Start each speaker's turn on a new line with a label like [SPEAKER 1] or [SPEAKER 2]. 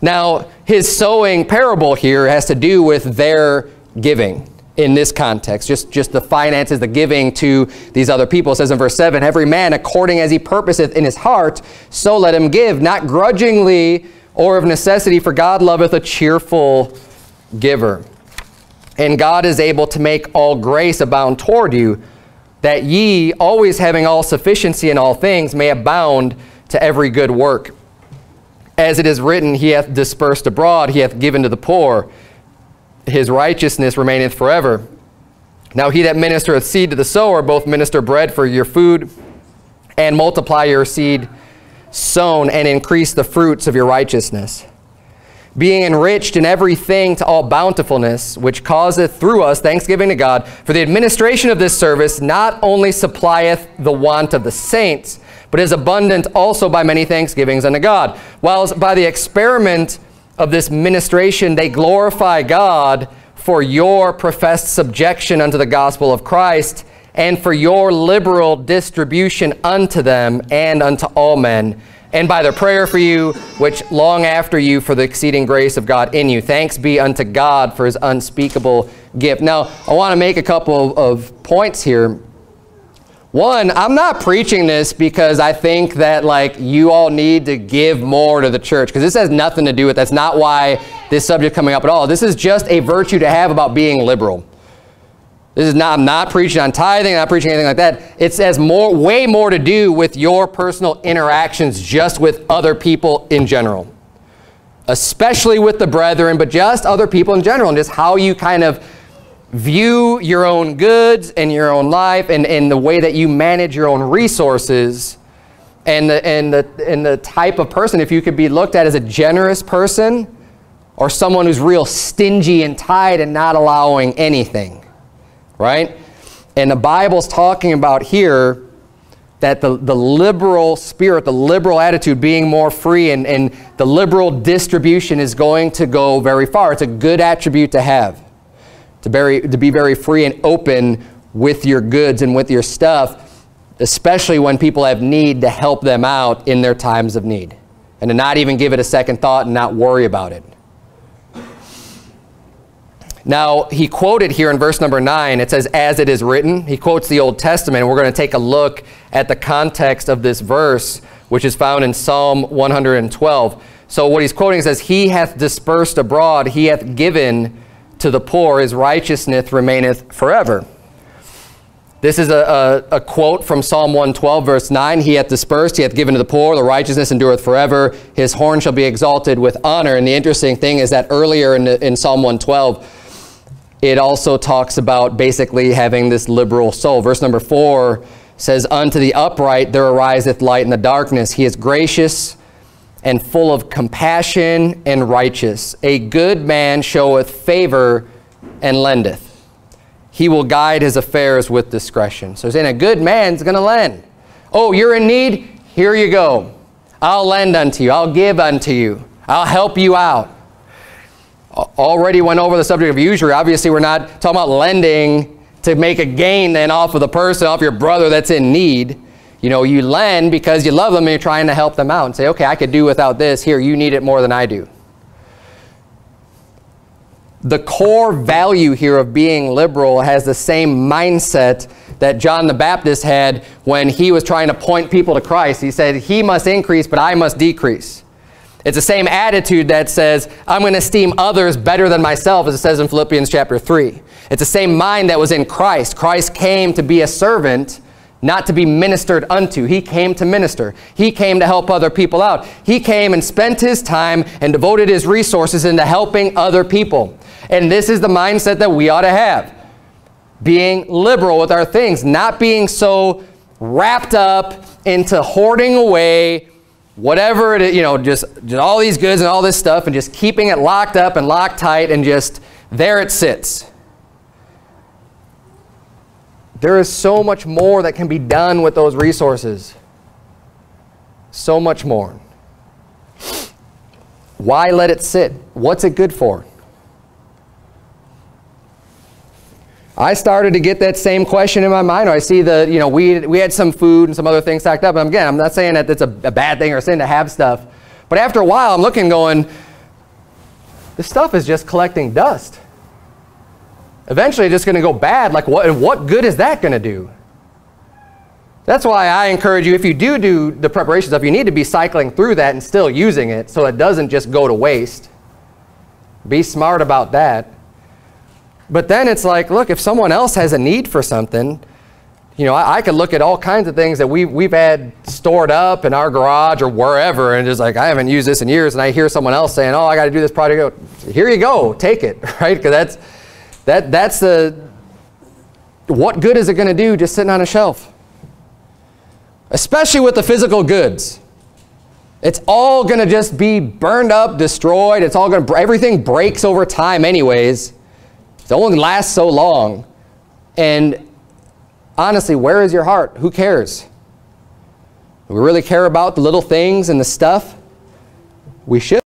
[SPEAKER 1] Now, his sowing parable here has to do with their giving in this context, just, just the finances, the giving to these other people. It says in verse 7, Every man according as he purposeth in his heart, so let him give, not grudgingly or of necessity, for God loveth a cheerful giver. And God is able to make all grace abound toward you, that ye, always having all sufficiency in all things, may abound to every good work. As it is written, He hath dispersed abroad, He hath given to the poor his righteousness remaineth forever. Now he that ministereth seed to the sower, both minister bread for your food, and multiply your seed sown, and increase the fruits of your righteousness. Being enriched in everything to all bountifulness, which causeth through us thanksgiving to God, for the administration of this service not only supplieth the want of the saints, but is abundant also by many thanksgivings unto God. Whilst by the experiment of this ministration, they glorify God for your professed subjection unto the gospel of Christ and for your liberal distribution unto them and unto all men, and by their prayer for you, which long after you for the exceeding grace of God in you. Thanks be unto God for his unspeakable gift. Now, I want to make a couple of points here. One, I'm not preaching this because I think that like you all need to give more to the church because this has nothing to do with that's not why this subject coming up at all. This is just a virtue to have about being liberal. This is not I'm not preaching on tithing, I'm not preaching anything like that. It has more way more to do with your personal interactions just with other people in general. Especially with the brethren, but just other people in general and just how you kind of view your own goods and your own life and, and the way that you manage your own resources and the, and, the, and the type of person, if you could be looked at as a generous person or someone who's real stingy and tight and not allowing anything, right? And the Bible's talking about here that the, the liberal spirit, the liberal attitude being more free and, and the liberal distribution is going to go very far. It's a good attribute to have to, to be very free and open with your goods and with your stuff, especially when people have need to help them out in their times of need. And to not even give it a second thought and not worry about it. Now, he quoted here in verse number 9, it says, as it is written. He quotes the Old Testament. We're going to take a look at the context of this verse, which is found in Psalm 112. So what he's quoting says, He hath dispersed abroad, He hath given to the poor, his righteousness remaineth forever. This is a, a, a, quote from Psalm 112, verse 9. He hath dispersed, he hath given to the poor, the righteousness endureth forever. His horn shall be exalted with honor. And the interesting thing is that earlier in, the, in Psalm 112, it also talks about basically having this liberal soul. Verse number 4 says, Unto the upright there ariseth light in the darkness. He is gracious and full of compassion and righteous. A good man showeth favor and lendeth. He will guide his affairs with discretion. So saying a good man's going to lend. Oh, you're in need? Here you go. I'll lend unto you. I'll give unto you. I'll help you out. Already went over the subject of usury. Obviously, we're not talking about lending to make a gain then off of the person, off your brother that's in need. You know, you lend because you love them and you're trying to help them out and say, okay, I could do without this. Here, you need it more than I do. The core value here of being liberal has the same mindset that John the Baptist had when he was trying to point people to Christ. He said, he must increase, but I must decrease. It's the same attitude that says, I'm going to esteem others better than myself, as it says in Philippians chapter 3. It's the same mind that was in Christ. Christ came to be a servant not to be ministered unto. He came to minister. He came to help other people out. He came and spent his time and devoted his resources into helping other people. And this is the mindset that we ought to have. Being liberal with our things, not being so wrapped up into hoarding away whatever it is, you know, just, just all these goods and all this stuff and just keeping it locked up and locked tight and just there it sits. There is so much more that can be done with those resources. So much more. Why let it sit? What's it good for? I started to get that same question in my mind. I see the, you know, we, we had some food and some other things stacked up. And again, I'm not saying that it's a, a bad thing or a sin to have stuff. But after a while, I'm looking going, this stuff is just collecting dust. Eventually, it's just going to go bad. Like, what, what good is that going to do? That's why I encourage you, if you do do the preparation stuff, you need to be cycling through that and still using it so it doesn't just go to waste. Be smart about that. But then it's like, look, if someone else has a need for something, you know, I, I could look at all kinds of things that we, we've had stored up in our garage or wherever, and just like, I haven't used this in years, and I hear someone else saying, oh, I got to do this project. Here you go, take it, right? Because that's, that, that's the, what good is it going to do just sitting on a shelf? Especially with the physical goods. It's all going to just be burned up, destroyed. It's all going to, everything breaks over time anyways. It only lasts so long. And honestly, where is your heart? Who cares? Do we really care about the little things and the stuff? We should.